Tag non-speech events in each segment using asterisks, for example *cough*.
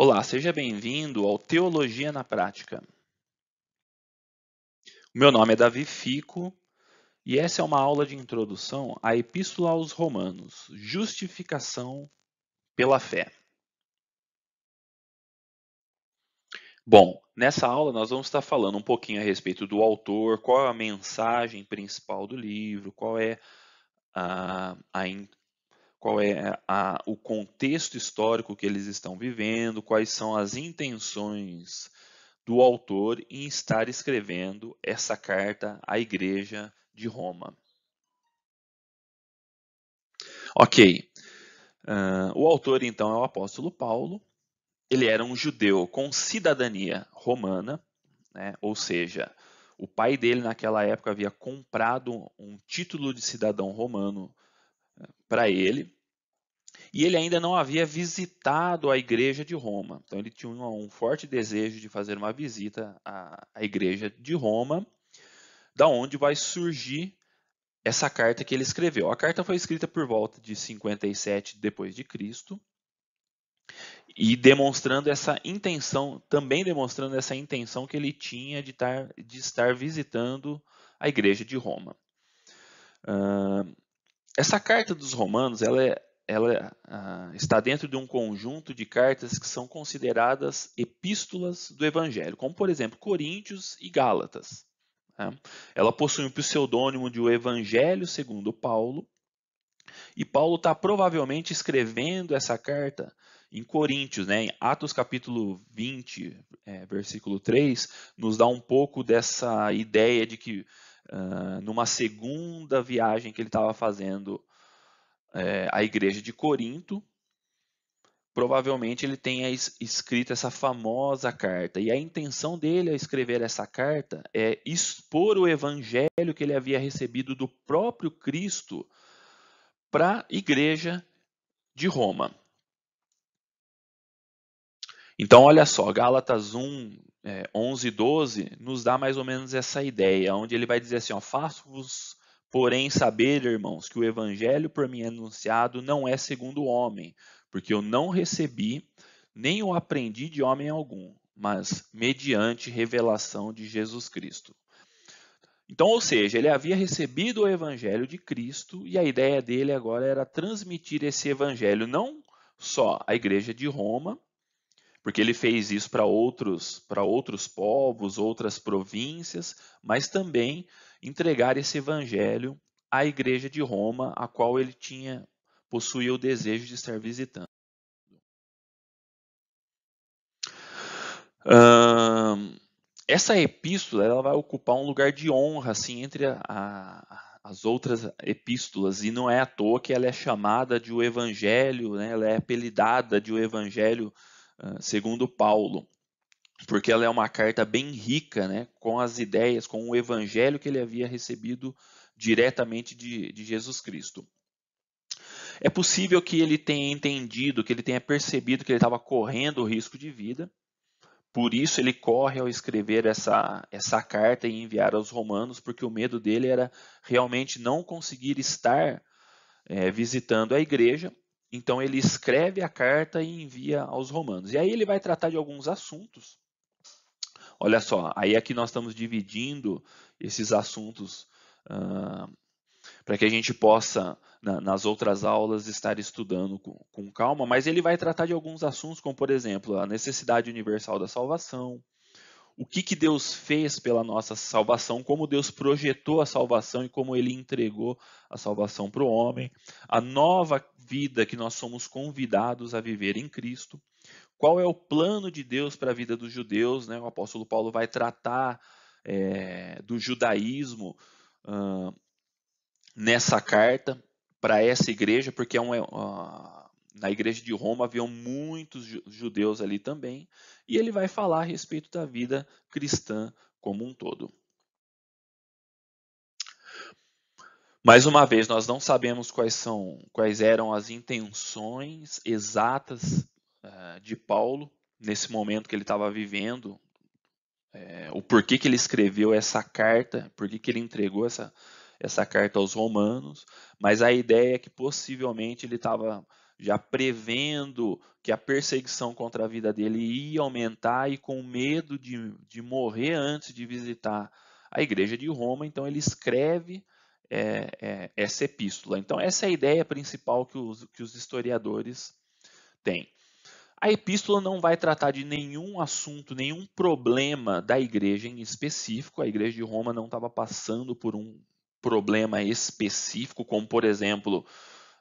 Olá, seja bem-vindo ao Teologia na Prática. O meu nome é Davi Fico e essa é uma aula de introdução à Epístola aos Romanos, Justificação pela Fé. Bom, nessa aula nós vamos estar falando um pouquinho a respeito do autor, qual é a mensagem principal do livro, qual é a, a, qual é a, o contexto histórico que eles estão vivendo, quais são as intenções do autor em estar escrevendo essa carta à igreja de Roma. Ok. Uh, o autor, então, é o apóstolo Paulo. Ele era um judeu com cidadania romana, né? ou seja, o pai dele naquela época havia comprado um título de cidadão romano para ele. E ele ainda não havia visitado a igreja de Roma. Então ele tinha um, forte desejo de fazer uma visita à, à igreja de Roma, da onde vai surgir essa carta que ele escreveu. A carta foi escrita por volta de 57 depois de Cristo e demonstrando essa intenção, também demonstrando essa intenção que ele tinha de, tar, de estar visitando a igreja de Roma. Uh, essa carta dos Romanos ela, é, ela uh, está dentro de um conjunto de cartas que são consideradas epístolas do Evangelho, como por exemplo Coríntios e Gálatas. Né? Ela possui um pseudônimo de o Evangelho segundo Paulo, e Paulo está provavelmente escrevendo essa carta em Coríntios, né? em Atos capítulo 20, é, versículo 3, nos dá um pouco dessa ideia de que uh, numa segunda viagem que ele estava fazendo é, à igreja de Corinto, provavelmente ele tenha escrito essa famosa carta. E a intenção dele ao escrever essa carta é expor o evangelho que ele havia recebido do próprio Cristo para a igreja de Roma. Então, olha só, Gálatas 1, é, 11 e 12 nos dá mais ou menos essa ideia, onde ele vai dizer assim: Faço-vos, porém, saber, irmãos, que o evangelho por mim anunciado não é segundo o homem, porque eu não recebi, nem o aprendi de homem algum, mas mediante revelação de Jesus Cristo. Então, ou seja, ele havia recebido o evangelho de Cristo e a ideia dele agora era transmitir esse evangelho não só à igreja de Roma, porque ele fez isso para outros, para outros povos, outras províncias, mas também entregar esse evangelho à igreja de Roma, a qual ele tinha possuía o desejo de estar visitando. essa epístola ela vai ocupar um lugar de honra assim entre a, a, as outras epístolas e não é à toa que ela é chamada de o Evangelho, né? ela é apelidada de o Evangelho segundo Paulo, porque ela é uma carta bem rica, né, com as ideias, com o evangelho que ele havia recebido diretamente de, de Jesus Cristo. É possível que ele tenha entendido, que ele tenha percebido que ele estava correndo o risco de vida, por isso ele corre ao escrever essa, essa carta e enviar aos romanos, porque o medo dele era realmente não conseguir estar é, visitando a igreja então ele escreve a carta e envia aos romanos. E aí ele vai tratar de alguns assuntos. Olha só, aí aqui nós estamos dividindo esses assuntos uh, para que a gente possa, na, nas outras aulas, estar estudando com, com calma, mas ele vai tratar de alguns assuntos, como por exemplo, a necessidade universal da salvação, o que, que Deus fez pela nossa salvação, como Deus projetou a salvação e como ele entregou a salvação para o homem, a nova vida que nós somos convidados a viver em Cristo, qual é o plano de Deus para a vida dos judeus, né? o apóstolo Paulo vai tratar é, do judaísmo uh, nessa carta para essa igreja, porque é um, uh, na igreja de Roma haviam muitos judeus ali também, e ele vai falar a respeito da vida cristã como um todo. Mais uma vez, nós não sabemos quais são, quais eram as intenções exatas uh, de Paulo nesse momento que ele estava vivendo, é, o porquê que ele escreveu essa carta, porquê que ele entregou essa, essa carta aos romanos, mas a ideia é que possivelmente ele estava já prevendo que a perseguição contra a vida dele ia aumentar e com medo de, de morrer antes de visitar a igreja de Roma, então ele escreve é, é, essa epístola. Então, essa é a ideia principal que os, que os historiadores têm. A epístola não vai tratar de nenhum assunto, nenhum problema da igreja em específico. A igreja de Roma não estava passando por um problema específico, como, por exemplo,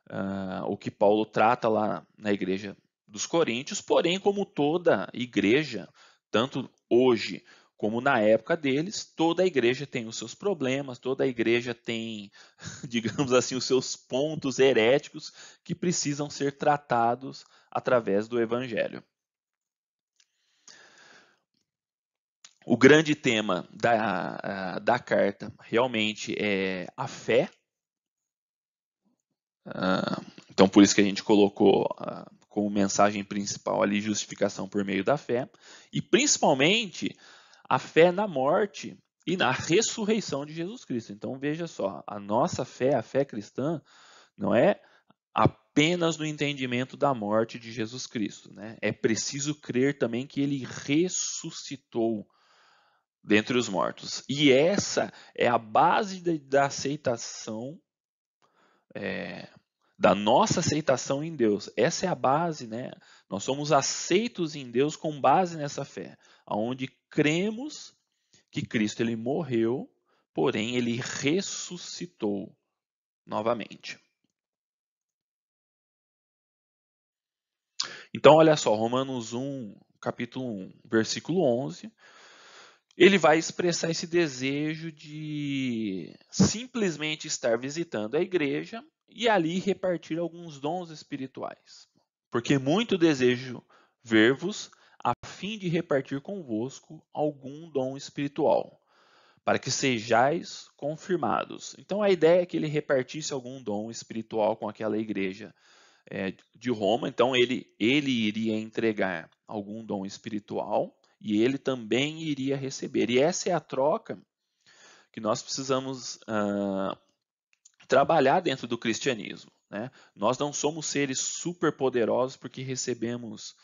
uh, o que Paulo trata lá na igreja dos Coríntios. Porém, como toda igreja, tanto hoje como na época deles, toda a igreja tem os seus problemas, toda a igreja tem, *laughs* digamos assim, os seus pontos heréticos que precisam ser tratados através do Evangelho. O grande tema da, da carta realmente é a fé. Ah, então, por isso que a gente colocou ah, como mensagem principal ali justificação por meio da fé. E principalmente a fé na morte e na ressurreição de Jesus Cristo. Então, veja só, a nossa fé, a fé cristã, não é apenas no entendimento da morte de Jesus Cristo. Né? É preciso crer também que ele ressuscitou dentre os mortos. E essa é a base da aceitação, é, da nossa aceitação em Deus. Essa é a base, né? Nós somos aceitos em Deus com base nessa fé, aonde cremos que Cristo ele morreu, porém ele ressuscitou novamente. Então, olha só, Romanos 1, capítulo 1, versículo 11, ele vai expressar esse desejo de simplesmente estar visitando a igreja e ali repartir alguns dons espirituais. Porque muito desejo ver-vos a fim de repartir convosco algum dom espiritual, para que sejais confirmados. Então a ideia é que ele repartisse algum dom espiritual com aquela igreja é, de Roma, então ele, ele iria entregar algum dom espiritual e ele também iria receber. E essa é a troca que nós precisamos uh, trabalhar dentro do cristianismo. Né? Nós não somos seres superpoderosos porque recebemos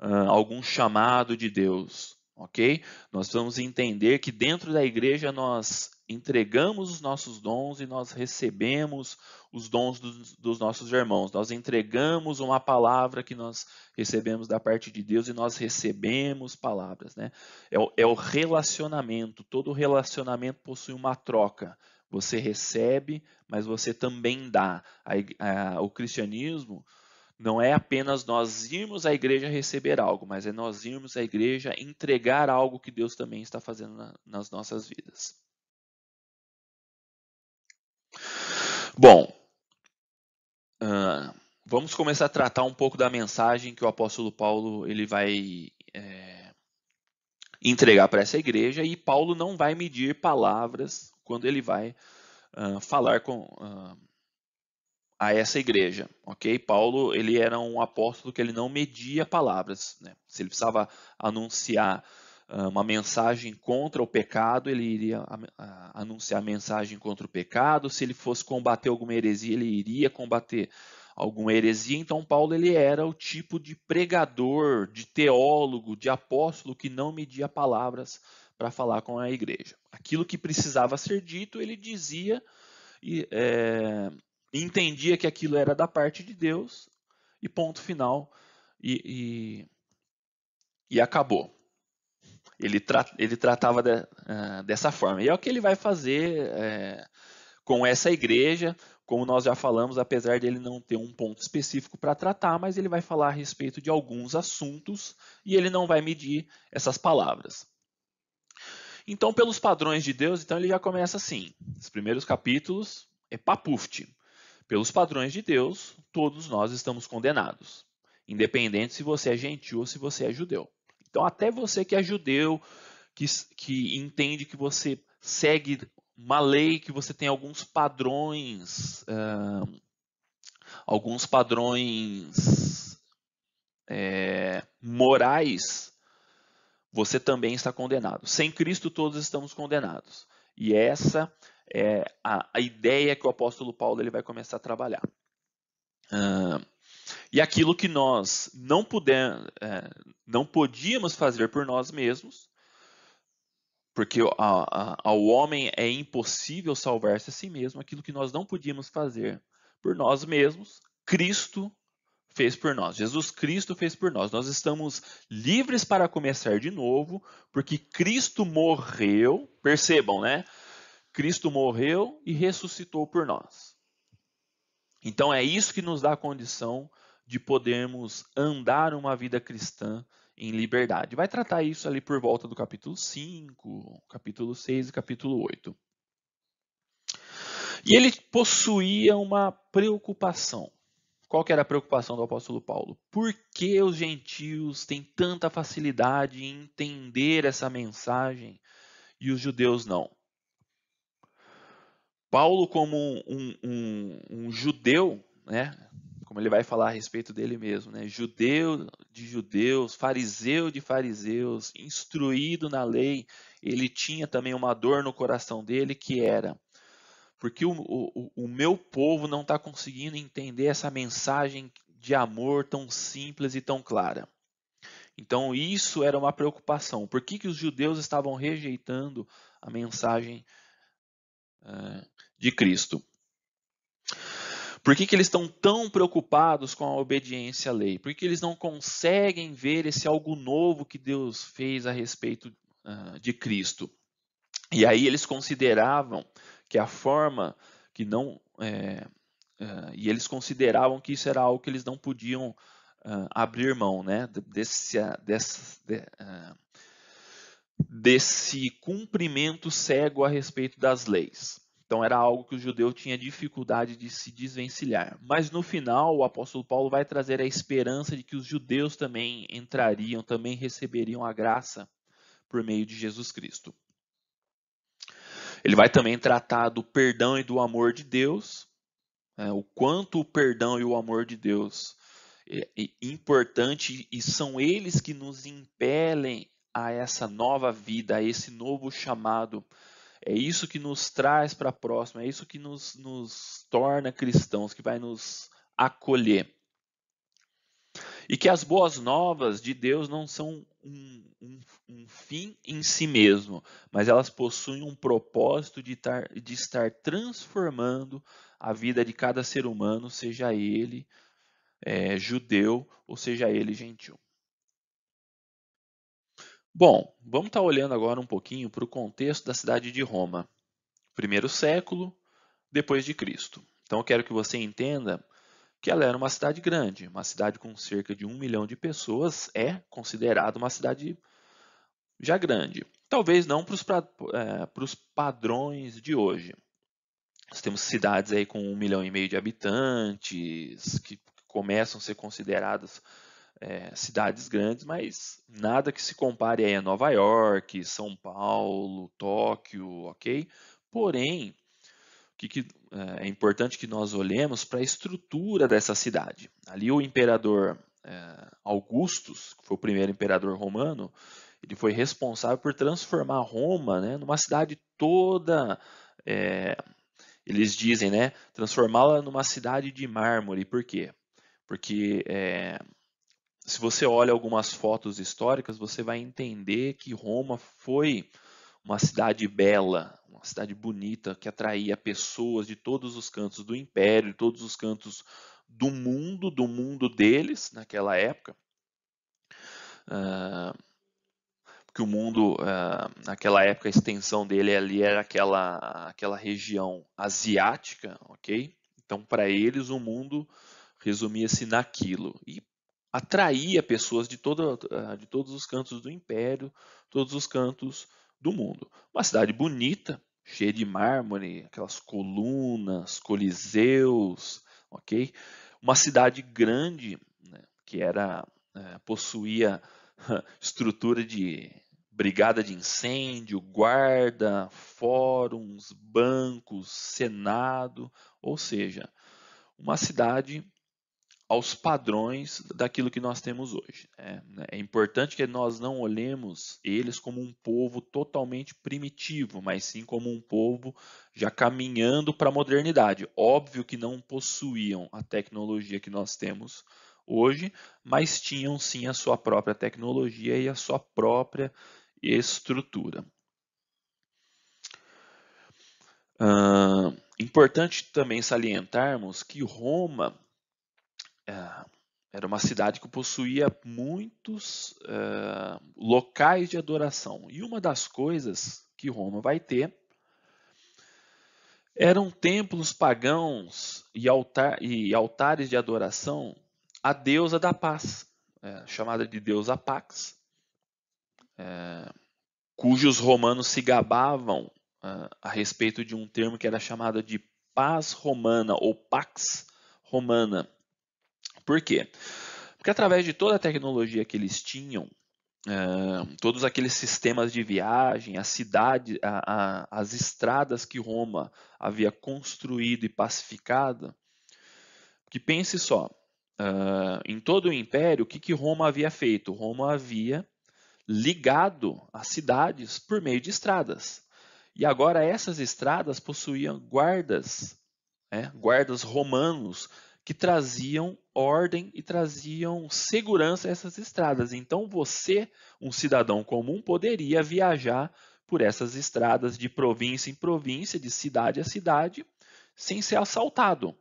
uh, algum chamado de Deus, ok? Nós vamos entender que dentro da igreja nós entregamos os nossos dons e nós recebemos os dons dos, dos, nossos irmãos. Nós entregamos uma palavra que nós recebemos da parte de Deus e nós recebemos palavras. Né? É, o, é o relacionamento. Todo relacionamento possui uma troca. Você recebe, mas você também dá. A, a, o cristianismo não é apenas nós irmos à igreja receber algo, mas é nós irmos à igreja entregar algo que Deus também está fazendo na, nas nossas vidas. Bom, uh, vamos começar a tratar um pouco da mensagem que o apóstolo Paulo ele vai é, entregar para essa igreja e Paulo não vai medir palavras quando ele vai uh, falar com uh, a essa igreja, ok? Paulo ele era um apóstolo que ele não media palavras, né? se ele precisava anunciar uma mensagem contra o pecado, ele iria anunciar mensagem contra o pecado. Se ele fosse combater alguma heresia, ele iria combater alguma heresia. Então Paulo ele era o tipo de pregador, de teólogo, de apóstolo que não media palavras para falar com a igreja. Aquilo que precisava ser dito, ele dizia e é, entendia que aquilo era da parte de Deus e ponto final e, e, e acabou. Ele, tra ele tratava de, uh, dessa forma. E é o que ele vai fazer é, com essa igreja, como nós já falamos, apesar de ele não ter um ponto específico para tratar, mas ele vai falar a respeito de alguns assuntos e ele não vai medir essas palavras. Então, pelos padrões de Deus, então ele já começa assim. Os primeiros capítulos é papuft. Pelos padrões de Deus, todos nós estamos condenados, independente se você é gentil ou se você é judeu. Então, até você que é judeu, que, que entende que você segue uma lei, que você tem alguns padrões, uh, alguns padrões é, morais, você também está condenado. Sem Cristo, todos estamos condenados. E essa é a, a ideia que o apóstolo Paulo ele vai começar a trabalhar. Uh, E aquilo que nós não, puder, é, não podíamos fazer por nós mesmos, porque ao homem é impossível salvar-se a si mesmo, aquilo que nós não podíamos fazer por nós mesmos, Cristo fez por nós. Jesus Cristo fez por nós. Nós estamos livres para começar de novo, porque Cristo morreu, percebam, né? Cristo morreu e ressuscitou por nós. Então é isso que nos dá a condição de podermos andar uma vida cristã em liberdade. Vai tratar isso ali por volta do capítulo 5, capítulo 6 e capítulo 8. E ele possuía uma preocupação. Qual que era a preocupação do apóstolo Paulo? Por que os gentios têm tanta facilidade em entender essa mensagem e os judeus não? Paulo, como um, um, um judeu, né, como ele vai falar a respeito dele mesmo, né? Judeu de judeus, fariseu de fariseus, instruído na lei, ele tinha também uma dor no coração dele que era porque o, o, o meu povo não está conseguindo entender essa mensagem de amor tão simples e tão clara. Então isso era uma preocupação. Por que, que os judeus estavam rejeitando a mensagem uh, de Cristo? Por que, que eles estão tão preocupados com a obediência à lei? Por que eles não conseguem ver esse algo novo que Deus fez a respeito uh, de Cristo? E aí eles consideravam que a forma que não. É, uh, e eles consideravam que isso era algo que eles não podiam uh, abrir mão, né? Desse, desse, de, uh, desse cumprimento cego a respeito das leis. Então era algo que o judeu tinha dificuldade de se desvencilhar. Mas no final, o apóstolo Paulo vai trazer a esperança de que os judeus também entrariam, também receberiam a graça por meio de Jesus Cristo. Ele vai também tratar do perdão e do amor de Deus, né, o quanto o perdão e o amor de Deus é, é importante e são eles que nos impelem a essa nova vida, a esse novo chamado é isso que nos traz para a próxima, é isso que nos, nos torna cristãos, que vai nos acolher. E que as boas novas de Deus não são um, um, um, fim em si mesmo, mas elas possuem um propósito de, tar, de estar transformando a vida de cada ser humano, seja ele é, judeu ou seja ele gentil. Bom, vamos estar tá olhando agora um pouquinho para o contexto da cidade de Roma. Primeiro século depois de Cristo. Então eu quero que você entenda que ela era uma cidade grande, uma cidade com cerca de um milhão de pessoas é considerada uma cidade já grande. Talvez não para os, é, padrões de hoje. Nós temos cidades aí com um milhão e meio de habitantes que começam a ser consideradas é, cidades grandes, mas nada que se compare a Nova York, São Paulo, Tóquio, ok? Porém, o que, que é, é importante que nós olhemos para a estrutura dessa cidade. Ali o imperador é, Augustus, que foi o primeiro imperador romano, ele foi responsável por transformar Roma né, numa cidade toda, é, eles dizem, né, transformá-la numa cidade de mármore. Por quê? Porque é, se você olha algumas fotos históricas, você vai entender que Roma foi uma cidade bela, uma cidade bonita, que atraía pessoas de todos os cantos do império, de todos os cantos do mundo, do mundo deles naquela época. Uh, porque o mundo, uh, naquela época, a extensão dele ali era aquela, aquela região asiática, ok? Então, para eles, o mundo resumia-se naquilo. E atraía pessoas de, todo, ah, de todos os cantos do império, todos os cantos do mundo. Uma cidade bonita, cheia de mármore, aquelas colunas, coliseus, ok? Uma cidade grande, né, que era é, possuía estrutura de brigada de incêndio, guarda, fóruns, bancos, senado, ou seja, uma cidade aos padrões daquilo que nós temos hoje. É, é, importante que nós não olhemos eles como um povo totalmente primitivo, mas sim como um povo já caminhando para a modernidade. Óbvio que não possuíam a tecnologia que nós temos hoje, mas tinham sim a sua própria tecnologia e a sua própria estrutura. Uh, importante também salientarmos que Roma era uma cidade que possuía muitos uh, locais de adoração. E uma das coisas que Roma vai ter eram templos pagãos e, altar, e altares de adoração à deusa da paz, é, chamada de deusa Pax, é, cujos romanos se gabavam é, a respeito de um termo que era chamado de paz romana ou pax romana. Por quê? Porque através de toda a tecnologia que eles tinham, Uh, todos aqueles sistemas de viagem, a cidade, a, a, as estradas que Roma havia construído e pacificado. Que pense só, uh, em todo o império, o que, que Roma havia feito? Roma havia ligado as cidades por meio de estradas. E agora essas estradas possuíam guardas, né, guardas romanos que traziam ordem e traziam segurança a essas estradas. Então você, um cidadão comum, poderia viajar por essas estradas de província em província, de cidade a cidade, sem ser assaltado.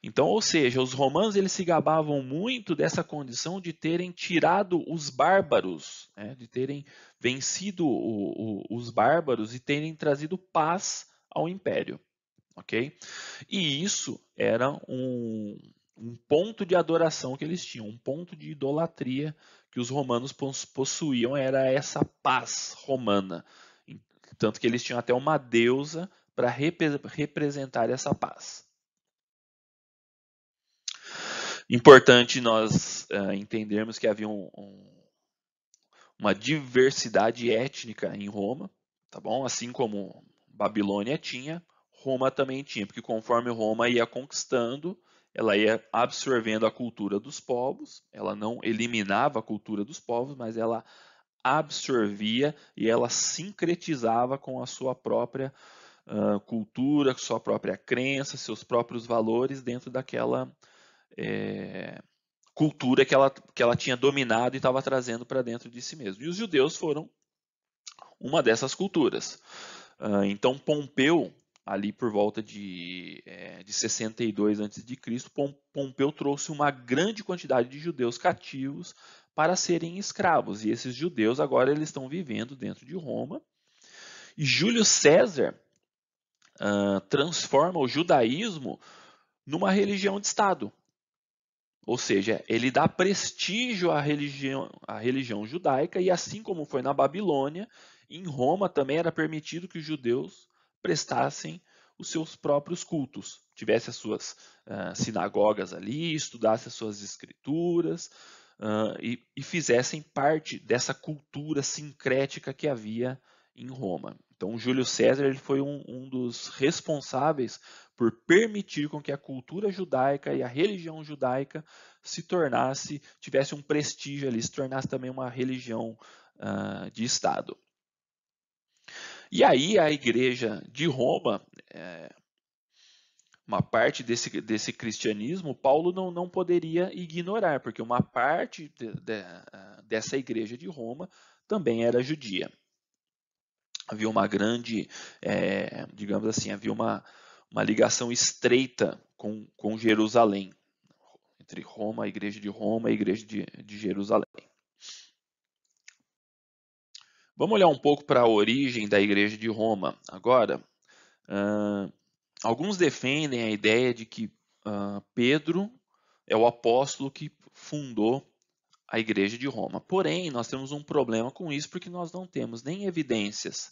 Então, ou seja, os romanos eles se gabavam muito dessa condição de terem tirado os bárbaros, né, de terem vencido o, o, os bárbaros e terem trazido paz ao império ok? E isso era um, um ponto de adoração que eles tinham, um ponto de idolatria que os romanos possuíam, era essa paz romana. Tanto que eles tinham até uma deusa para representar essa paz. Importante nós uh, entendermos que havia um, um, uma diversidade étnica em Roma, tá bom? Assim como Babilônia tinha, Roma também tinha, porque conforme Roma ia conquistando, ela ia absorvendo a cultura dos povos, ela não eliminava a cultura dos povos, mas ela absorvia e ela sincretizava com a sua própria uh, cultura, sua própria crença, seus próprios valores dentro daquela é, cultura que ela, que ela tinha dominado e estava trazendo para dentro de si mesmo. E os judeus foram uma dessas culturas. Uh, então Pompeu ali por volta de, é, de 62 a.C., Pompeu trouxe uma grande quantidade de judeus cativos para serem escravos. E esses judeus agora eles estão vivendo dentro de Roma. E Júlio César uh, transforma o judaísmo numa religião de Estado. Ou seja, ele dá prestígio à religião, à religião judaica, e assim como foi na Babilônia, em Roma também era permitido que os judeus prestassem os seus próprios cultos, tivesse as suas uh, sinagogas ali, estudasse as suas escrituras uh, e, e, fizessem parte dessa cultura sincrética que havia em Roma. Então, Júlio César ele foi um, um dos responsáveis por permitir com que a cultura judaica e a religião judaica se tornasse, tivesse um prestígio ali, se tornasse também uma religião uh, de Estado. E aí a igreja de Roma, é, uma parte desse, desse cristianismo, Paulo não, não poderia ignorar, porque uma parte de, de, dessa igreja de Roma também era judia. Havia uma grande, é, digamos assim, havia uma, uma ligação estreita com, com Jerusalém, entre Roma, a igreja de Roma e a igreja de, de Jerusalém. Vamos olhar um pouco para a origem da Igreja de Roma agora. Uh, alguns defendem a ideia de que uh, Pedro é o apóstolo que fundou a Igreja de Roma. Porém, nós temos um problema com isso porque nós não temos nem evidências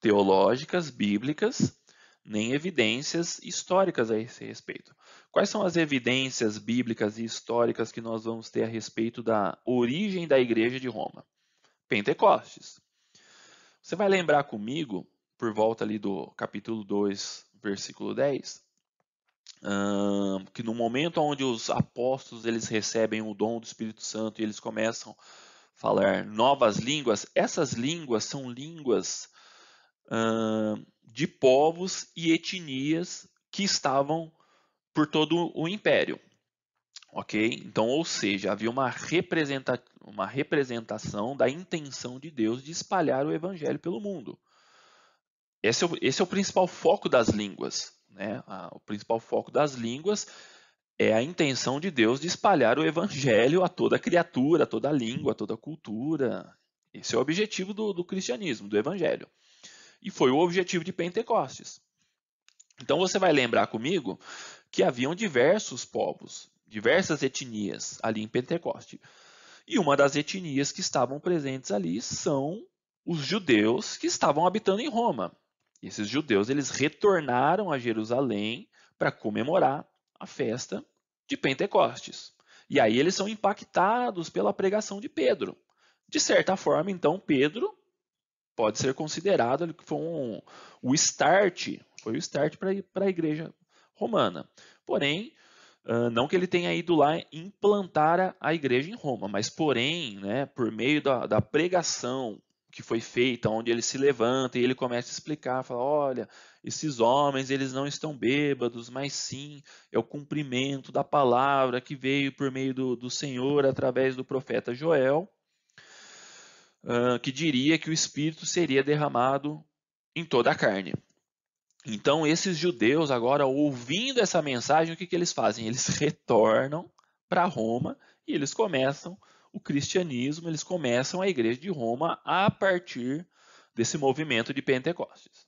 teológicas, bíblicas, nem evidências históricas a esse respeito. Quais são as evidências bíblicas e históricas que nós vamos ter a respeito da origem da Igreja de Roma? Pentecostes. Você vai lembrar comigo, por volta ali do capítulo 2, versículo 10, que no momento onde os apóstolos eles recebem o dom do Espírito Santo e eles começam a falar novas línguas, essas línguas são línguas de povos e etnias que estavam por todo o império. Ok? Então, ou seja, havia uma, representa uma representação da intenção de Deus de espalhar o evangelho pelo mundo. Esse é o, esse é o principal foco das línguas. Né? o principal foco das línguas é a intenção de Deus de espalhar o evangelho a toda criatura, a toda língua, a toda cultura. Esse é o objetivo do, do cristianismo, do evangelho. E foi o objetivo de Pentecostes. Então você vai lembrar comigo que haviam diversos povos, diversas etnias ali em Pentecoste. E uma das etnias que estavam presentes ali são os judeus que estavam habitando em Roma. Esses judeus eles retornaram a Jerusalém para comemorar a festa de Pentecostes. E aí eles são impactados pela pregação de Pedro. De certa forma, então, Pedro pode ser considerado que foi um, o start, foi o start para a igreja romana. Porém, não que ele tenha ido lá implantar a igreja em Roma, mas porém, né, por meio da, da pregação que foi feita, onde ele se levanta e ele começa a explicar, fala, olha, esses homens, eles não estão bêbados, mas sim é o cumprimento da palavra que veio por meio do, do Senhor através do profeta Joel, uh, que diria que o Espírito seria derramado em toda a carne. Então, esses judeus, agora ouvindo essa mensagem, o que, que eles fazem? Eles *laughs* retornam para Roma e eles começam o cristianismo, eles começam a igreja de Roma a partir desse movimento de Pentecostes.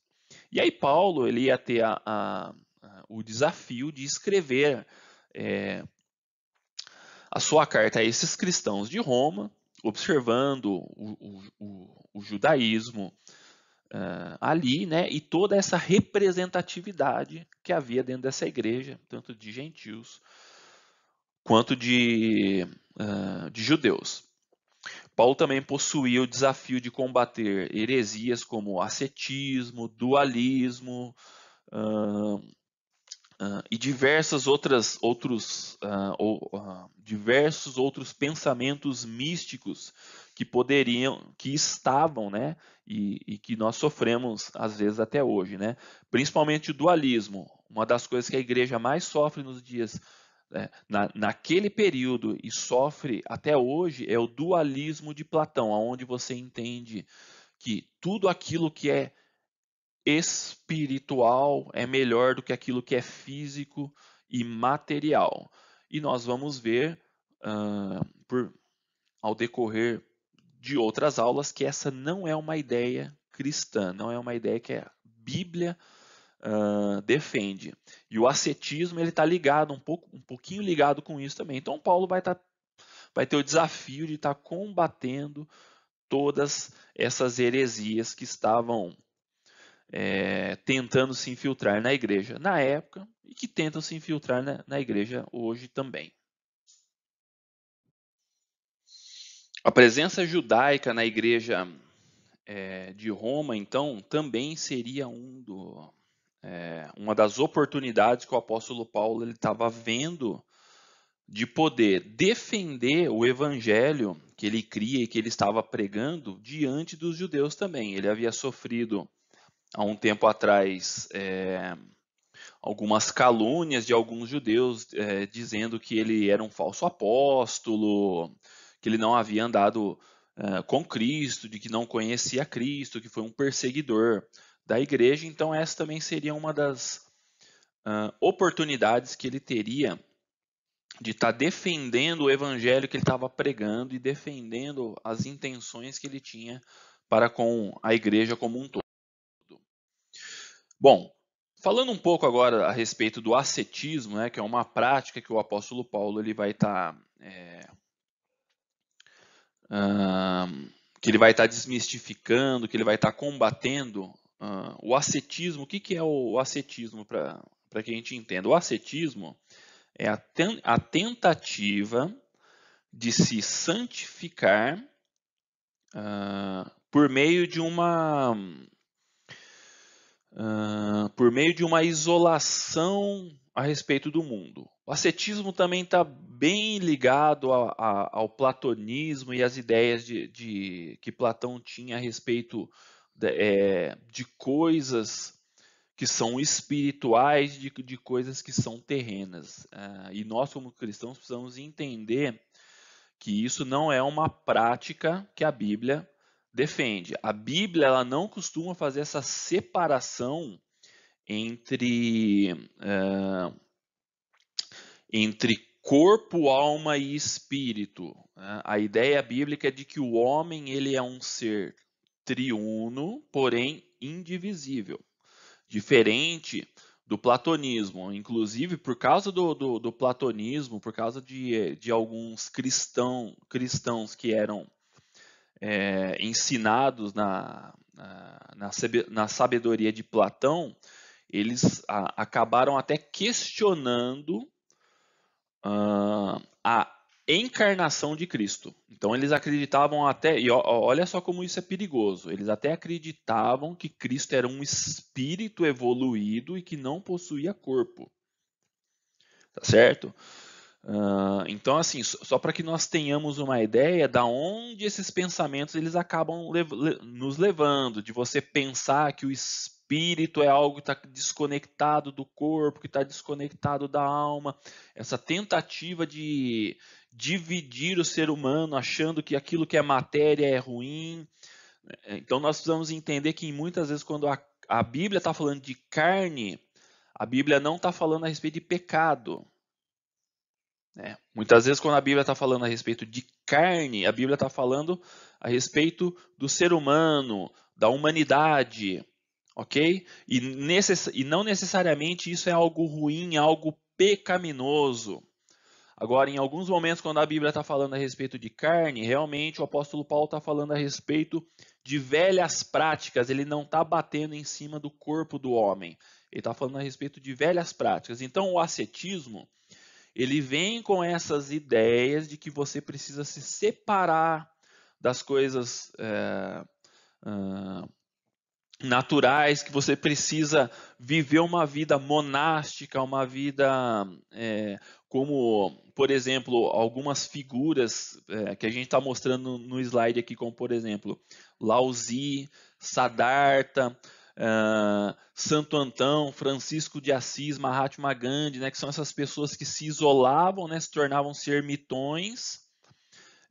E aí Paulo ele ia ter a, a, a, o desafio de escrever é, a sua carta a esses cristãos de Roma, observando o, o, o, o judaísmo uh, ali, né, e toda essa representatividade que havia dentro dessa igreja, tanto de gentios quanto de uh, de judeus. Paulo também possuía o desafio de combater heresias como ascetismo, dualismo uh, uh, e diversas outras outros ou, diversos outros pensamentos místicos que poderiam, que estavam, né, e, e, que nós sofremos às vezes até hoje, né, principalmente o dualismo. Uma das coisas que a igreja mais sofre nos dias né, na, naquele período e sofre até hoje é o dualismo de Platão, onde você entende que tudo aquilo que é espiritual é melhor do que aquilo que é físico e material. E nós vamos ver uh, por, ao decorrer de outras aulas que essa não é uma ideia cristã, não é uma ideia que a Bíblia uh, defende. E o ascetismo ele está ligado, um, pouco, um pouquinho ligado com isso também. Então Paulo vai, tá, vai ter o desafio de estar tá combatendo todas essas heresias que estavam é, tentando se infiltrar na igreja na época e que tentam se infiltrar na, na igreja hoje também. A presença judaica na igreja é, de Roma, então, também seria um do, é, uma das oportunidades que o apóstolo Paulo estava vendo de poder defender o evangelho que ele cria e que ele estava pregando diante dos judeus também. Ele havia sofrido há um tempo atrás é, algumas calúnias de alguns judeus é, dizendo que ele era um falso apóstolo, que ele não havia andado é, com Cristo, de que não conhecia Cristo, que foi um perseguidor da igreja. Então, essa também seria uma das uh, oportunidades que ele teria de estar tá defendendo o evangelho que ele estava pregando e defendendo as intenções que ele tinha para com a igreja como um todo. Bom, falando um pouco agora a respeito do ascetismo, né, que é uma prática que o apóstolo Paulo ele vai estar tá, é, que ele vai estar tá desmistificando, que ele vai estar tá combatendo Uh, o ascetismo, o que, que é o ascetismo para que a gente entenda? O ascetismo é a, ten, a tentativa de se santificar uh, por meio de uma uh, por meio de uma isolação a respeito do mundo. O ascetismo também está bem ligado a, a, ao platonismo e às ideias de, de, que Platão tinha a respeito é, de coisas que são espirituais de, de coisas que são terrenas. Uh, e nós, como cristãos, precisamos entender que isso não é uma prática que a Bíblia defende. A Bíblia ela não costuma fazer essa separação entre, uh, entre corpo, alma e espírito. Né? A ideia bíblica é de que o homem ele é um ser triuno, porém indivisível diferente do platonismo. Inclusive, por causa do, do, do platonismo, por causa de, de alguns cristão, cristãos que eram é, ensinados na, na, na, sabedoria de Platão, eles a, acabaram até questionando uh, a encarnação de Cristo. Então eles acreditavam até, e olha só como isso é perigoso, eles até acreditavam que Cristo era um espírito evoluído e que não possuía corpo. Tá certo? Uh, então, assim, só para que nós tenhamos uma ideia da onde esses pensamentos eles acabam lev nos levando, de você pensar que o espírito é algo que está desconectado do corpo, que está desconectado da alma, essa tentativa de dividir o ser humano achando que aquilo que é matéria é ruim. Então nós precisamos entender que muitas vezes quando a, a Bíblia está falando de carne, a Bíblia não está falando a respeito de pecado. Né? Muitas vezes quando a Bíblia está falando a respeito de carne, a Bíblia está falando a respeito do ser humano, da humanidade, ok? E, necess... e não necessariamente isso é algo ruim, algo pecaminoso. Agora, em alguns momentos, quando a Bíblia está falando a respeito de carne, realmente o apóstolo Paulo está falando a respeito de velhas práticas, ele não está batendo em cima do corpo do homem, ele está falando a respeito de velhas práticas. Então, o ascetismo, ele vem com essas ideias de que você precisa se separar das coisas é, naturais, que você precisa viver uma vida monástica, uma vida é, como, por exemplo, algumas figuras é, que a gente está mostrando no slide aqui, como por exemplo, Lauzi, Sadarta, Uh, Santo Antão, Francisco de Assis, Mahatma Gandhi, né, que são essas pessoas que se isolavam, né, se tornavam ser ermitões,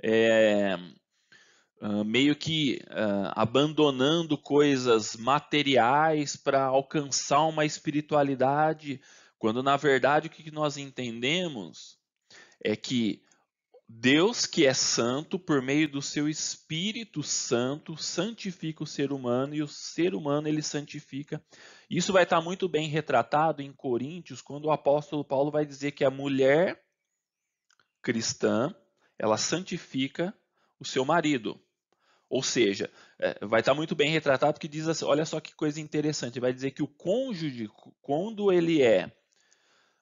é, uh, meio que uh, abandonando coisas materiais para alcançar uma espiritualidade, quando na verdade o que nós entendemos é que Deus, que é santo, por meio do seu Espírito Santo, santifica o ser humano e o ser humano ele santifica. Isso vai estar muito bem retratado em Coríntios, quando o apóstolo Paulo vai dizer que a mulher cristã, ela santifica o seu marido. Ou seja, é, vai estar muito bem retratado que diz assim, olha só que coisa interessante, vai dizer que o cônjuge, quando ele é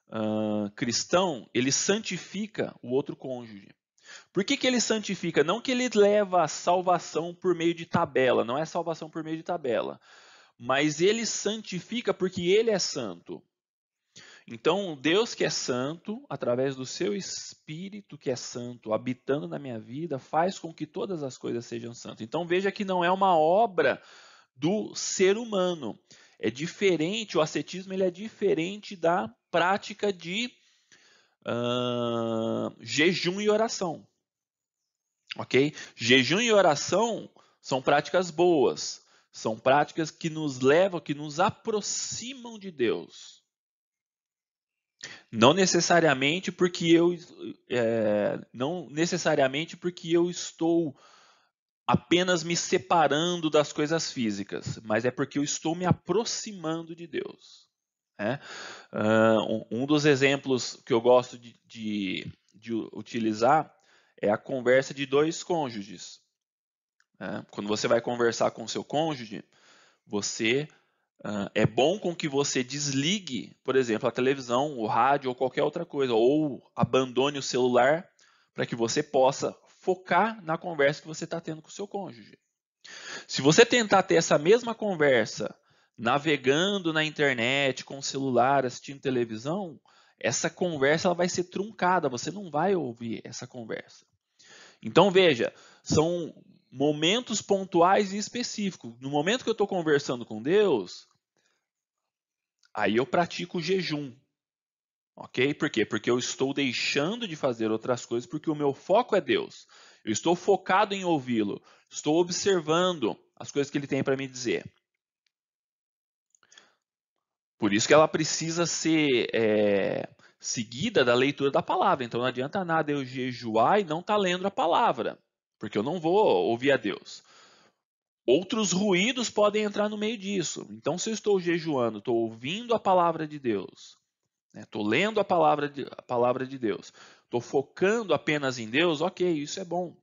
uh, cristão, ele santifica o outro cônjuge. Por que, que ele santifica? Não que ele leva a salvação por meio de tabela, não é salvação por meio de tabela, mas ele santifica porque ele é santo. Então, Deus que é santo, através do seu Espírito que é santo, habitando na minha vida, faz com que todas as coisas sejam santas. Então, veja que não é uma obra do ser humano. É diferente, o ascetismo ele é diferente da prática de jejum e oração. Ok? Jejum e oração são práticas boas, são práticas que nos levam, que nos aproximam de Deus. Não necessariamente porque eu é, não necessariamente porque eu estou apenas me separando das coisas físicas, mas é porque eu estou me aproximando de Deus. Né? Uh, um dos exemplos que eu gosto de, de, de, utilizar é a conversa de dois cônjuges. Né? Quando você vai conversar com seu cônjuge, você Uh, é bom com que você desligue, por exemplo, a televisão, o rádio ou qualquer outra coisa, ou abandone o celular para que você possa focar na conversa que você está tendo com o seu cônjuge. Se você tentar ter essa mesma conversa navegando na internet, com o celular, assistindo televisão, essa conversa ela vai ser truncada, você não vai ouvir essa conversa. Então veja, são momentos pontuais e específicos. No momento que eu estou conversando com Deus, aí eu pratico o jejum. Ok? Por quê? Porque eu estou deixando de fazer outras coisas porque o meu foco é Deus. Eu estou focado em ouvi-lo. Estou observando as coisas que ele tem para me dizer. Por isso que ela precisa ser é, seguida da leitura da palavra. Então não adianta nada eu jejuar e não estar tá lendo a palavra, porque eu não vou ouvir a Deus. Outros ruídos podem entrar no meio disso. Então, se eu estou jejuando, estou ouvindo a palavra de Deus, estou né, lendo a palavra, de, a palavra de Deus, estou focando apenas em Deus, ok, isso é bom.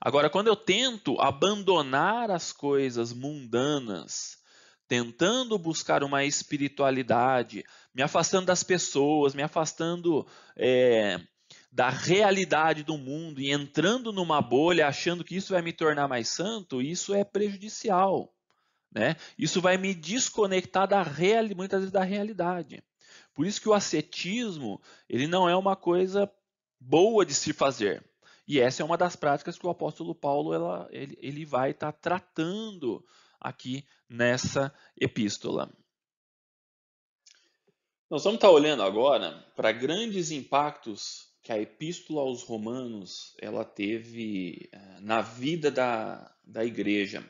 Agora, quando eu tento abandonar as coisas mundanas tentando buscar uma espiritualidade, me afastando das pessoas, me afastando é, da realidade do mundo e entrando numa bolha achando que isso vai me tornar mais santo, isso é prejudicial. Né? Isso vai me desconectar da real, muitas vezes da realidade. Por isso que o ascetismo ele não é uma coisa boa de se fazer. E essa é uma das práticas que o apóstolo Paulo ela, ele, ele vai estar tá tratando aqui nessa epístola. Nós vamos estar olhando agora para grandes impactos que a epístola aos Romanos ela teve eh, na vida da, da igreja,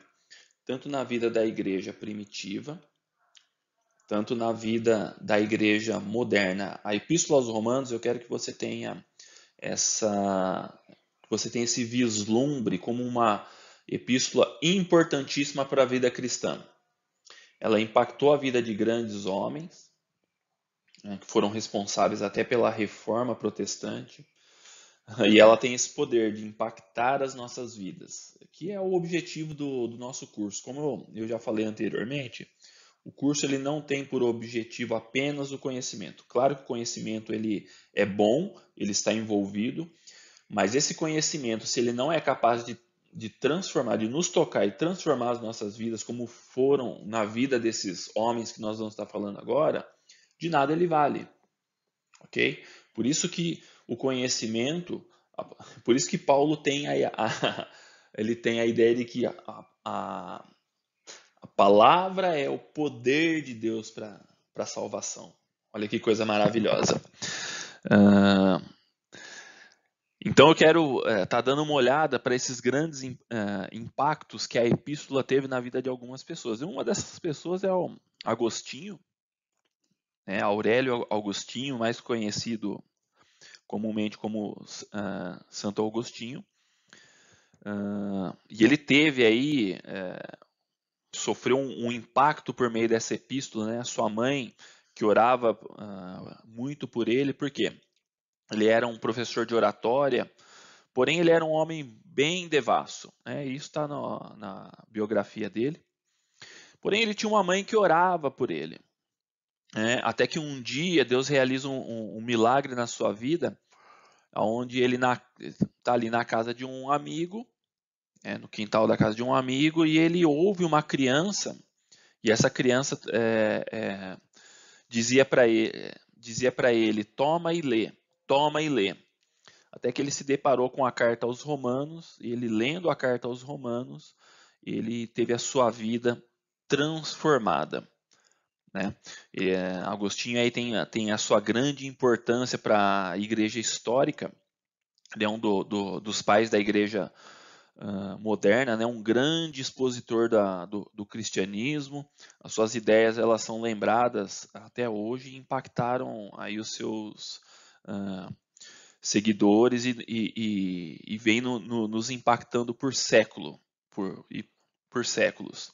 tanto na vida da igreja primitiva, tanto na vida da igreja moderna. A epístola aos Romanos, eu quero que você tenha essa você tenha esse vislumbre como uma epístola importantíssima para a vida cristã. Ela impactou a vida de grandes homens, né, que foram responsáveis até pela reforma protestante, *laughs* e ela tem esse poder de impactar as nossas vidas, que é o objetivo do, do nosso curso. Como eu, eu já falei anteriormente, o curso ele não tem por objetivo apenas o conhecimento. Claro que o conhecimento ele é bom, ele está envolvido, mas esse conhecimento, se ele não é capaz de de transformar, de nos tocar e transformar as nossas vidas, como foram na vida desses homens que nós vamos estar falando agora, de nada ele vale. Ok? Por isso que o conhecimento, por isso que Paulo tem a, a *laughs* ele tem a ideia de que a, a, a palavra é o poder de Deus para a salvação. Olha que coisa maravilhosa. Uh, então eu quero estar é, tá dando uma olhada para esses grandes uh, impactos que a epístola teve na vida de algumas pessoas. E uma dessas pessoas é o Agostinho, né, Aurélio Agostinho, mais conhecido comumente como uh, Santo Agostinho. Uh, e ele teve aí, sofreu um, um, impacto por meio dessa epístola, né? Sua mãe, que orava muito por ele, por quê? Ele era um professor de oratória, porém ele era um homem bem devasso. Né? Isso está na biografia dele. Porém, ele tinha uma mãe que orava por ele. Né? Até que um dia Deus realiza um, um, um milagre na sua vida, onde ele está ali na casa de um amigo, é, no quintal da casa de um amigo, e ele ouve uma criança, e essa criança é, é, dizia para ele, dizia ele: toma e lê toma e lê. Até que ele se deparou com a carta aos Romanos, e ele lendo a carta aos Romanos, ele teve a sua vida transformada. Né? E, é, Agostinho aí tem, tem a sua grande importância para a igreja histórica, ele é um do, do, dos pais da igreja uh, moderna, né? um grande expositor da, do, do, cristianismo, as suas ideias elas são lembradas até hoje e impactaram aí os seus uh, seguidores e, e, e, vem no, no, nos impactando por século, por, e, por séculos.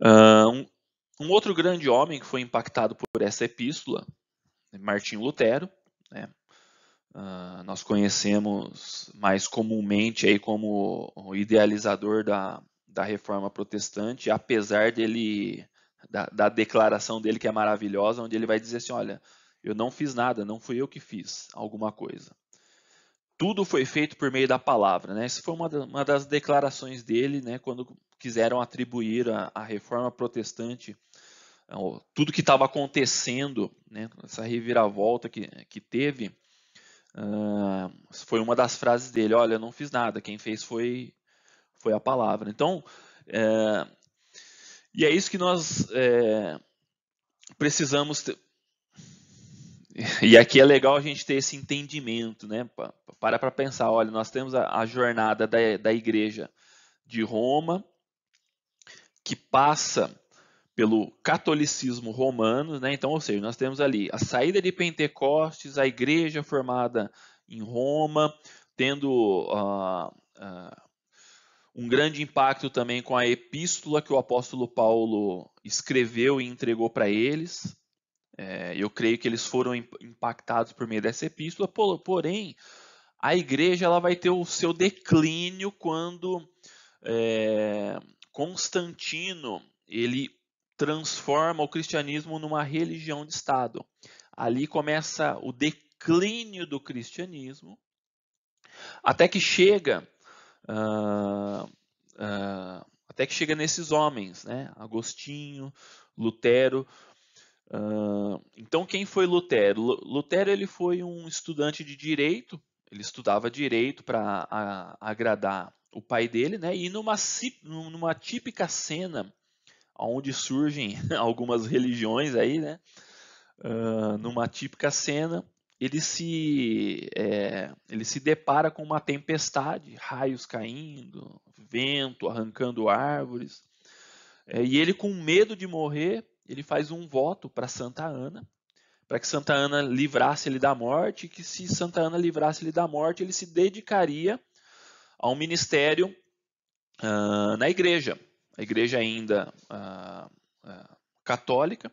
Uh, um, um, outro grande homem que foi impactado por essa epístola, Martinho Lutero, né? Uh, nós conhecemos mais comumente aí como o idealizador da, da reforma protestante, apesar dele da, da, declaração dele que é maravilhosa, onde ele vai dizer assim, olha, eu não fiz nada, não fui eu que fiz alguma coisa. Tudo foi feito por meio da palavra, né? Essa foi uma, uma das declarações dele, né? Quando quiseram atribuir a, a reforma protestante tudo que estava acontecendo, né? Essa reviravolta que, que teve, uh, foi uma das frases dele. Olha, eu não fiz nada, quem fez foi foi a palavra. Então, uh, E é isso que nós é, precisamos ter. E aqui é legal a gente ter esse entendimento, né? Para para pensar, olha, nós temos a, a jornada da, da igreja de Roma, que passa pelo catolicismo romano, né? Então, ou seja, nós temos ali a saída de Pentecostes, a igreja formada em Roma, tendo uh, uh, um grande impacto também com a epístola que o apóstolo Paulo escreveu e entregou para eles. É, eu creio que eles foram impactados por meio dessa epístola, porém, a igreja ela vai ter o seu declínio quando é, Constantino ele transforma o cristianismo numa religião de Estado. Ali começa o declínio do cristianismo, até que chega, uh, até que chega nesses homens, né? Agostinho, Lutero. Uh, então, quem foi Lutero? Lutero ele foi um estudante de direito. Ele estudava direito para agradar o pai dele, né? E numa, numa típica cena onde surgem *laughs* algumas religiões aí, né? Uh, numa típica cena, ele se, é, ele se depara com uma tempestade, raios caindo, vento arrancando árvores, é, e ele com medo de morrer, ele faz um voto para Santa Ana, para que Santa Ana livrasse ele da morte, que se Santa Ana livrasse ele da morte, ele se dedicaria a um ministério uh, na igreja, a igreja ainda uh, uh, católica,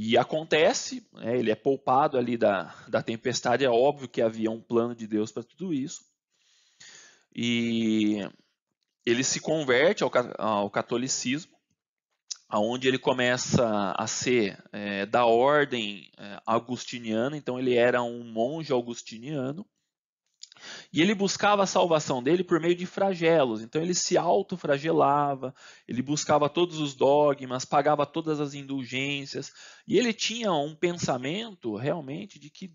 e acontece, né, ele é poupado ali da, da tempestade, é óbvio que havia um plano de Deus para tudo isso, e ele se converte ao, ao catolicismo, aonde ele começa a ser é, da ordem é, agustiniana, então ele era um monge augustiniano, e ele buscava a salvação dele por meio de flagelos. Então ele se autofragelava, ele buscava todos os dogmas, pagava todas as indulgências. E ele tinha um pensamento realmente de que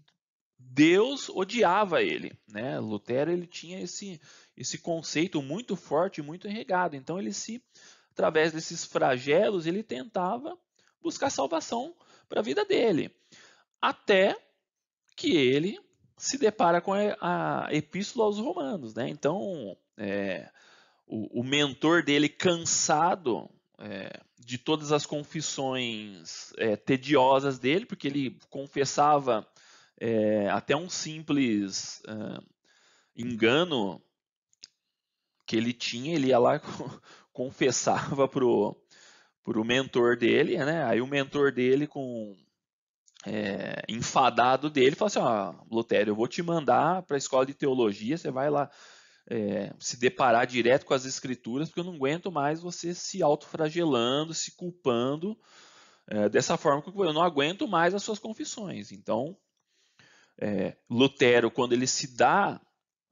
Deus odiava ele. Né? Lutero ele tinha esse, esse conceito muito forte, muito enregado. Então ele se, através desses flagelos, ele tentava buscar salvação para a vida dele. Até que ele se depara com a, Epístola aos Romanos. Né? Então, é, o, o, mentor dele, cansado é, de todas as confissões é, tediosas dele, porque ele confessava é, até um simples é, engano que ele tinha, ele ia lá *laughs* confessava pro pro mentor dele, né? Aí o mentor dele com é, enfadado dele, falou assim: ó, Lutério, eu vou te mandar para a escola de teologia, você vai lá é, se deparar direto com as escrituras, porque eu não aguento mais você se autofragelando, se culpando é, dessa forma, porque eu não aguento mais as suas confissões. Então, é, Lutero, quando ele se dá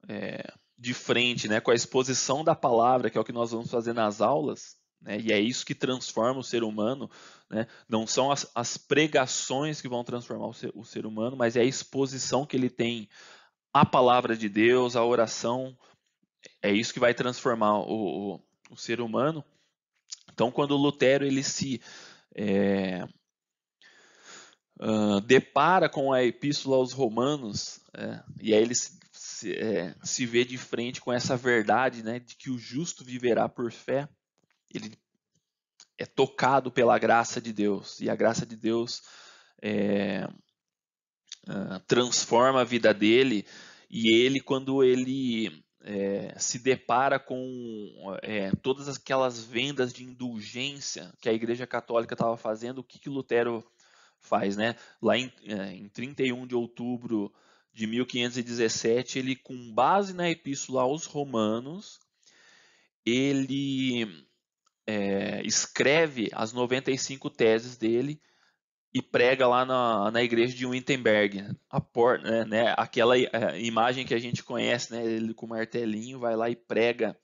é, de frente né, com a exposição da palavra, que é o que nós vamos fazer nas aulas, né? E é isso que transforma o ser humano. Né? Não são as, as, pregações que vão transformar o ser, o ser, humano, mas é a exposição que ele tem à palavra de Deus, à oração. É isso que vai transformar o, o, o ser humano. Então, quando Lutero ele se é, uh, depara com a epístola aos Romanos, é, e aí ele se, se, é, se, vê de frente com essa verdade né, de que o justo viverá por fé ele é tocado pela graça de Deus e a graça de Deus é, uh, transforma a vida dele e ele quando ele é, se depara com é, todas aquelas vendas de indulgência que a Igreja Católica estava fazendo, o que, que Lutero faz, né? Lá em, é, em 31 de outubro de 1517, ele, com base na Epístola aos Romanos, ele é, escreve as 95 teses dele e prega lá na, na igreja de Wittenberg. A porta, né, né, aquela é, imagem que a gente conhece, né, ele com o martelinho vai lá e prega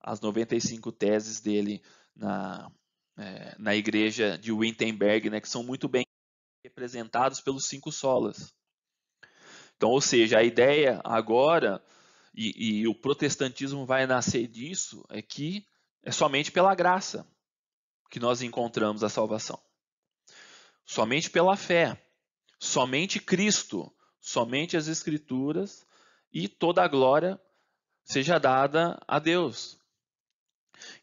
as 95 teses dele na, é, na igreja de Wittenberg, né, que são muito bem representados pelos cinco solas. Então, ou seja, a ideia agora, e, e o protestantismo vai nascer disso, é que é somente pela graça. que nós encontramos a salvação. Somente pela fé, somente Cristo, somente as Escrituras e toda a glória seja dada a Deus.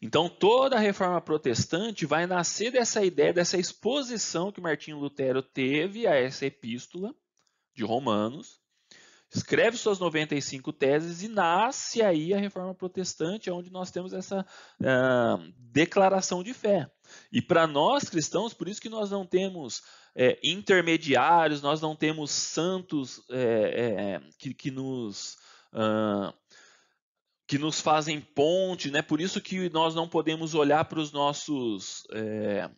Então, toda a reforma protestante vai nascer dessa ideia, dessa exposição que Martinho Lutero teve a essa epístola de Romanos, escreve suas 95 teses e nasce aí a reforma protestante, onde nós temos essa uh, declaração de fé. E para nós cristãos, por isso que nós não temos é, intermediários, nós não temos santos é, é, que, que, nos. Uh, que nos fazem ponte, né? Por isso que nós não podemos olhar para os nossos é,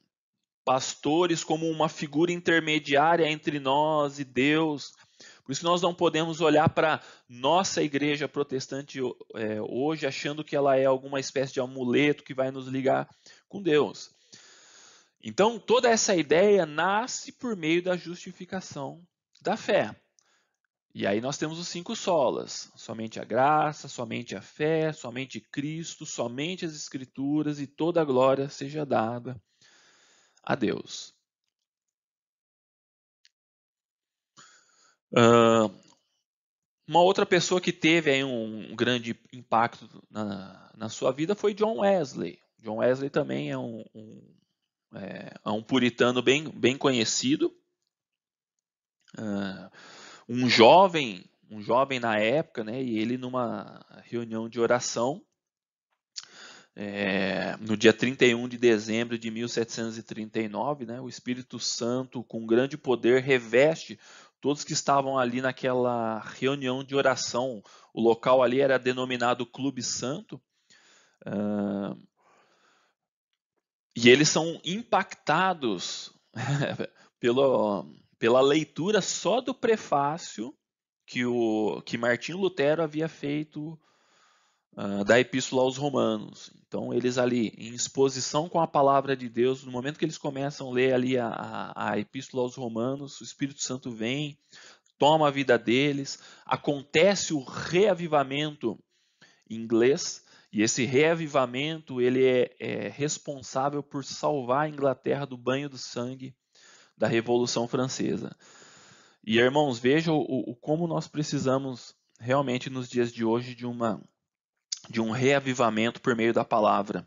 pastores como uma figura intermediária entre nós e Deus. Por isso nós não podemos olhar para nossa igreja protestante é, hoje achando que ela é alguma espécie de amuleto que vai nos ligar com Deus. Então toda essa ideia nasce por meio da justificação da fé. E aí nós temos os cinco solas: somente a graça, somente a fé, somente Cristo, somente as Escrituras e toda a glória seja dada a Deus. Uh, uma outra pessoa que teve aí um, grande impacto na, na, sua vida foi John Wesley. John Wesley também é um, um, é, é um puritano bem, bem conhecido. Uh, um jovem, um jovem na época, né, e ele numa reunião de oração, é, no dia 31 de dezembro de 1739, né, o Espírito Santo, com grande poder, reveste todos que estavam ali naquela reunião de oração. O local ali era denominado Clube Santo. Uh, e eles são impactados *laughs* pelo, pela leitura só do prefácio que, o, que Martinho Lutero havia feito uh, da Epístola aos Romanos. Então, eles ali, em exposição com a palavra de Deus, no momento que eles começam a ler ali a, a, a Epístola aos Romanos, o Espírito Santo vem, toma a vida deles, acontece o reavivamento inglês, e esse reavivamento ele é, é responsável por salvar a Inglaterra do banho do sangue da Revolução Francesa. E irmãos, vejam o, o, como nós precisamos realmente nos dias de hoje de uma de um reavivamento por meio da palavra.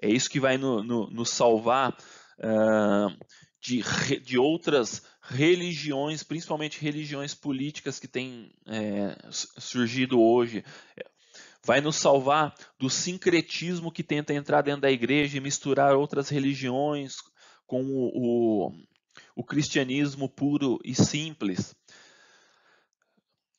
É isso que vai no, no, nos salvar uh, de, de outras religiões, principalmente religiões políticas que têm é, surgido hoje. Vai nos salvar do sincretismo que tenta entrar dentro da igreja e misturar outras religiões com o, o o cristianismo puro e simples.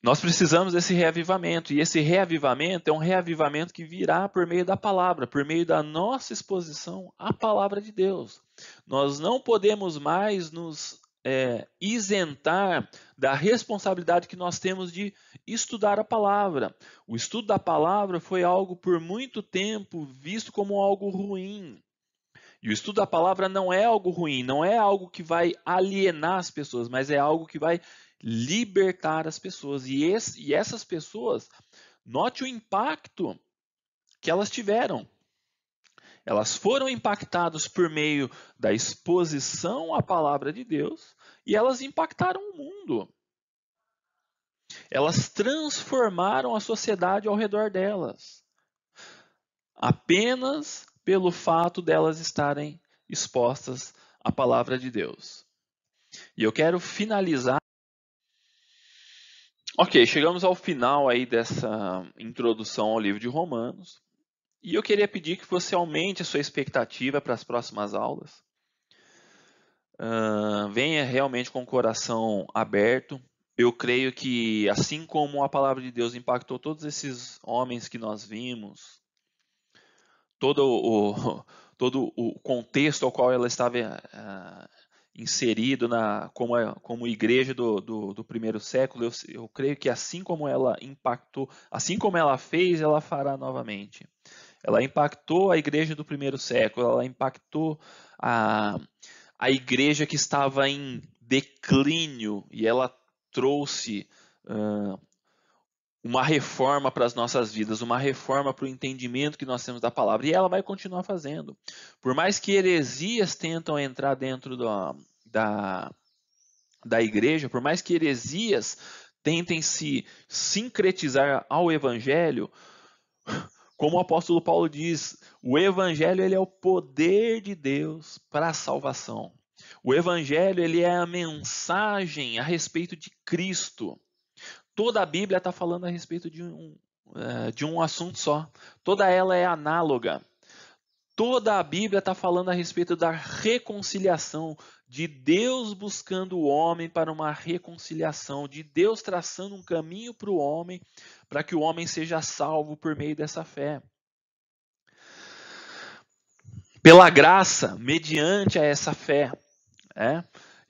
Nós precisamos desse reavivamento, e esse reavivamento é um reavivamento que virá por meio da palavra, por meio da nossa exposição à palavra de Deus. Nós não podemos mais nos é, isentar da responsabilidade que nós temos de estudar a palavra. O estudo da palavra foi algo por muito tempo visto como algo ruim. E o estudo da palavra não é algo ruim, não é algo que vai alienar as pessoas, mas é algo que vai libertar as pessoas. E, esse, e essas pessoas, note o impacto que elas tiveram. Elas foram impactadas por meio da exposição à palavra de Deus e elas impactaram o mundo. Elas transformaram a sociedade ao redor delas. Apenas pelo fato delas estarem expostas à palavra de Deus. E eu quero finalizar. Ok, chegamos ao final aí dessa introdução ao livro de Romanos. E eu queria pedir que você aumente a sua expectativa para as próximas aulas. Uh, venha realmente com o coração aberto. Eu creio que, assim como a palavra de Deus impactou todos esses homens que nós vimos, todo o, *laughs* todo o contexto ao qual ela estava uh, inserido na, como, como igreja do, do, do primeiro século, eu, eu, creio que assim como ela impactou, assim como ela fez, ela fará novamente. Ela impactou a igreja do primeiro século, ela impactou a, a igreja que estava em declínio e ela trouxe uh, uma reforma para as nossas vidas, uma reforma para o entendimento que nós temos da palavra. E ela vai continuar fazendo. Por mais que heresias tentam entrar dentro da, da, da igreja, por mais que heresias tentem se sincretizar ao evangelho, como o apóstolo Paulo diz, o evangelho ele é o poder de Deus para a salvação. O evangelho ele é a mensagem a respeito de Cristo. Toda a Bíblia está falando a respeito de um, é, de um assunto só. Toda ela é análoga. Toda a Bíblia está falando a respeito da reconciliação, de Deus buscando o homem para uma reconciliação, de Deus traçando um caminho para o homem, para que o homem seja salvo por meio dessa fé. Pela graça, mediante a essa fé. É?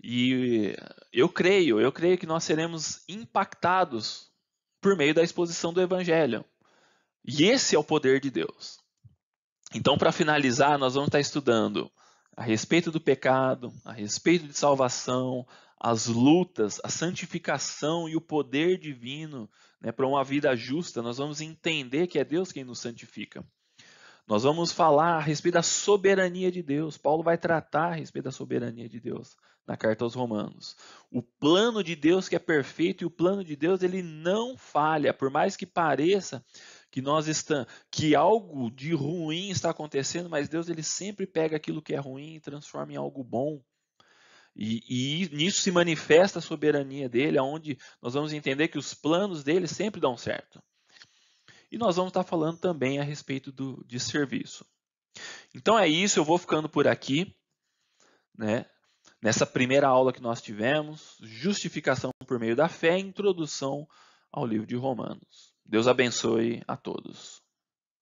E eu creio, eu creio que nós seremos impactados por meio da exposição do Evangelho. E esse é o poder de Deus. Então, para finalizar, nós vamos estar estudando a respeito do pecado, a respeito de salvação, as lutas, a santificação e o poder divino né, para uma vida justa. Nós vamos entender que é Deus quem nos santifica. Nós vamos falar a respeito da soberania de Deus. Paulo vai tratar a respeito da soberania de Deus na carta aos Romanos. O plano de Deus que é perfeito e o plano de Deus ele não falha, por mais que pareça que nós estamos, que algo de ruim está acontecendo, mas Deus ele sempre pega aquilo que é ruim e transforma em algo bom. E, e nisso se manifesta a soberania dele, aonde nós vamos entender que os planos dele sempre dão certo. E nós vamos estar falando também a respeito do, de serviço. Então é isso, eu vou ficando por aqui, né? Nessa primeira aula que nós tivemos, justificação por meio da fé, introdução ao livro de Romanos. Deus abençoe a todos.